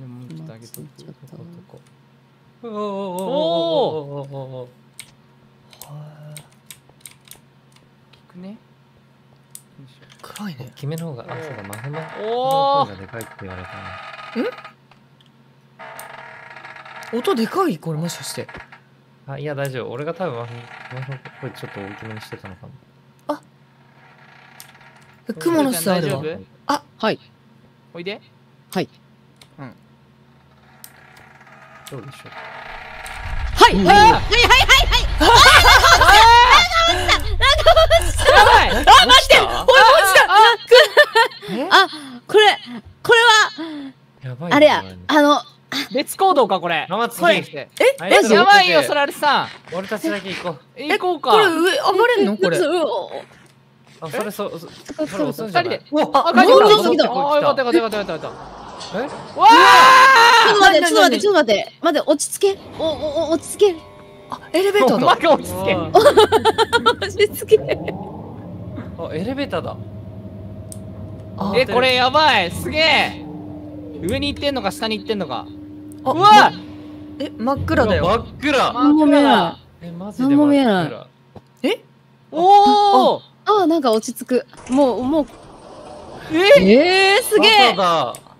でもちょっと上げとく。とこおおおおくね暗いね決の方があそうだマフマおおがでかいって言われたん音でかいこれもしかしてあいや大丈夫俺が多分マフマフのちょっと大きめにしてたのかもあ雲の巣あるわあはいおいではいどうでしょう。はい。うん。はいあやばい。あ待ってえ？あ、これ、これは、あれや、あの、別行動かこれ。生次これえ？あいつらやばいよそらるさん。俺たちだけ行こう。行こうか。これ上上がれんの？これ。うあそれそそれ押すんじゃない？二うわあ、帰って戻きた。あ、よかったよかったよかったよかったえ？た。わちょっと待って、ちょっと待って、何？ちょっと待って、待って、落ち着け。お、お、お落ち着け。あエレベータおーだ前が落ち着け。落ち着け。あエレベーターだあえ、これやばい。すげえ。上に行ってんのか下に行ってんのか。あうわえ真っ暗だよ真っ暗何も見えなえマジで何も見えない真っ暗え？おおい。あ、なんか落ち着く。もう、もう、え？えー、すげえ。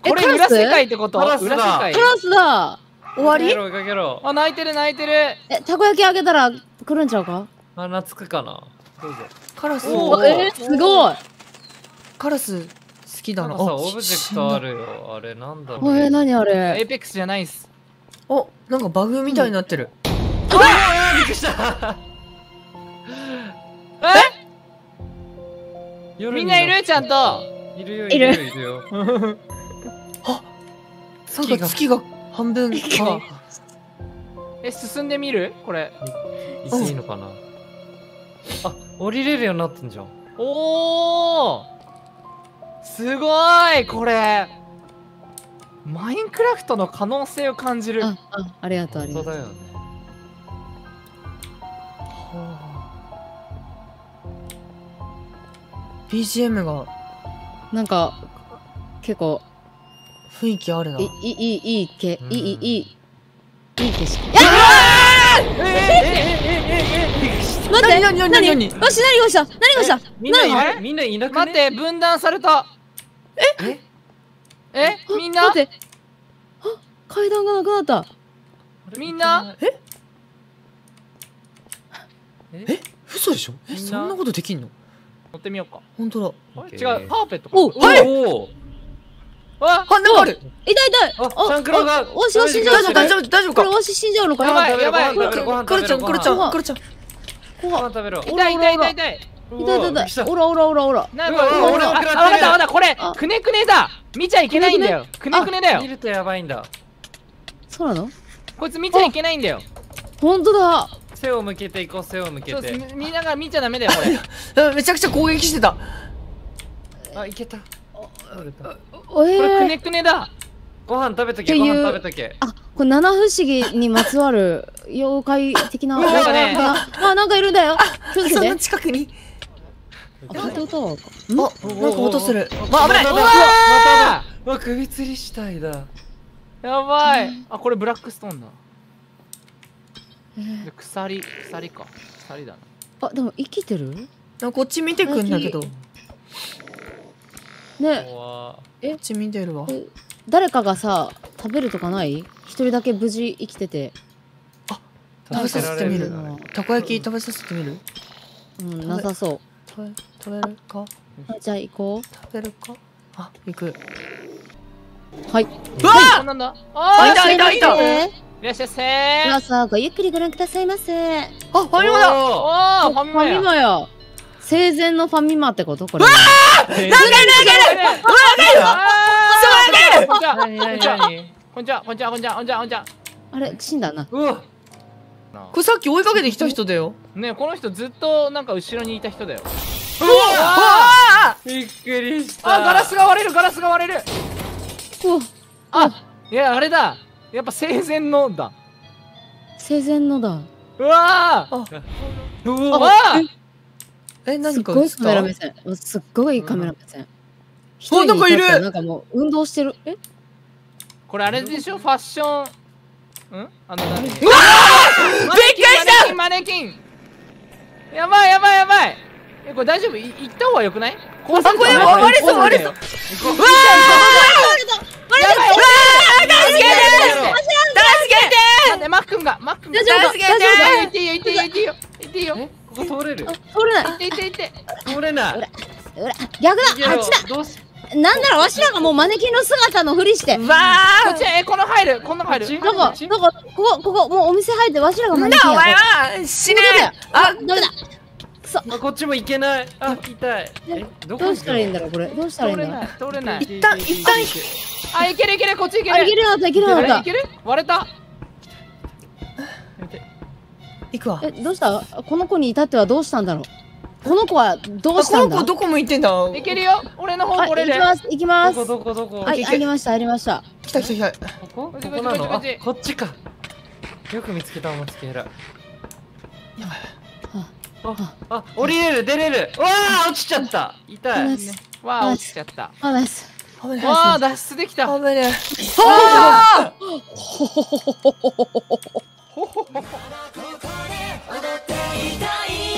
これ裏世界ってこと？カラスだ裏世界？カラスだ。終わり？カかけろかけろ。あ、泣いてる泣いてる。え、たこ焼きあげたら来るんちゃうか？あ懐くかな。どうぞ。カラス。えー、すごい。カラス好きだな。さオブジェクトあるよ。あれなんだろう。えー、何あエれイペックスじゃないっす。おなんかバグみたいになってる。びっくりした。え？みんないる？ちゃんと。いるよいるいるよ。いる。よ なんか月が半分か。え、進んでみる？これ。いいいのかな？あ降りれるようになってんじゃん。おおすごい！これ。マインクラフトの可能性を感じる。あ、あ、ありがとう、ありがとう。本当だよね。BGM が。なんか、結構、雰囲気あるないい、いい、いい、いい、け、うんいい、いい、いい、いい景色。ええええええ待って、何何何何よし、何がした何がしたみんないみんないなくね待って分断されたええみんな待って。あ、階段がなくなった。みんなえええ嘘でしょえそんなことできんの乗ってみようか本当だ違うパーペットかおうおおわあなんかある痛い痛いあシャンクロがあわし死んじゃうのか大丈夫大丈夫かこれわし死んじゃうのかやばいやばいクロちゃんクロちゃんクロちゃんご飯食べろ痛い痛い痛い痛い痛痛い痛い痛い。おらおらおらおら。なんかうわこれあわかったわかったこれあくねくねだ見ちゃいけないんだよくねくねだよ見るとやばいんだそうなのこいつ見ちゃいけないんだよ本当だ。背を向けていこう背を向けてみみんなが見ちゃダメだよこれあめちゃくちゃ攻撃してたあいけたこれくーねくねだご飯食べとけご飯食べとけあ、これ七不思議にまつわる妖怪的な。なんかねあ、あなんかいるんだよ。気をつけてそんな。近くにあ、聞いた音は。あなんか音するわ危ないまただうわうわ首吊り死体だーやばいあこれブラックストーンだ鎖鎖か鎖だなあ、でも生きてるあこっち見てくんだけどこね、怖。っち見てるわ。え誰かがさ、食べるとかない？一人だけ無事生きてて。食べさせてみる。たこ焼き食べさせてみる？うん、なさそ食べ食べるか？う。じゃあ行こ食べるか？あ行く。う。はい。うわこんなんだ。あーいたいたいたえいらっしゃいませ。どうぞごゆっくりご覧くださいませ。あファミマだ。おー。ファミマや。生前のファミマってこと？これ。投げる！投げるこんにちは。何何何こんにちは。こんにちは。こんにちは。こんにちは。こんにちは。あれ、死んだな。うわ。これさっき追いかけてきた人だよ。ねこの人ずっとなんか後ろにいた人だよ。うわ！びっくりした。あガラスが割れるガラスが割れる。うわ。あいやあれだ。やっぱ生前のだ。生前のだ。うわー！ううわわーえすっ何か映っごいカメラた目線。すっごいカメラ目線。おなんかいる。一人に立ったらなんかもう運動してる。え？これあれでしょ？ファッション？ん？あの何？びっくりしたマネキンマネキン。やばいやばいやばい。えこれ大丈夫？い行った方がよくない？こうあこれ割れそう割れそう。う。わ助けて助待ってマックンがマックンが大丈夫か助けて行っていいよ行っていいよ行っていいよ行っていいよ。え？ここ通れる？通れない。行って行って行って。通れない。ほら逆だ。あっちだ。どうし？なんならわしらがもうマネキンの姿のふりして。わこっちえこの入る。この入る。どこどこここここもうお店入ってわしらがマネキンやーなお前は死ね。ああダメだ。あこっちも行けない。あ痛い。えどこどうしたらいいんだろろうこれ？どうしたらいいんだろう？通れない。通れない。一旦一旦あいけるいける。こっちいけあるいけるよったいける？よっあれいける？割れた行くわ。たえどうした？この子に至ってはどうしたんだろう？この子はどうあこしたんだ？の子どこ向いてんだ？いけるよ。俺の方はいこれで。行きます行きます。どこどこどこ？はい入りました入りました。来た来た来た。ここ？こっちここなの？あこっち。か。よく見つけたお松ケラああ降りれる出れる。うわあ落ちちゃった。痛い。わあ落ちちゃった。あわあ脱出できた。危ないあここで踊っていたい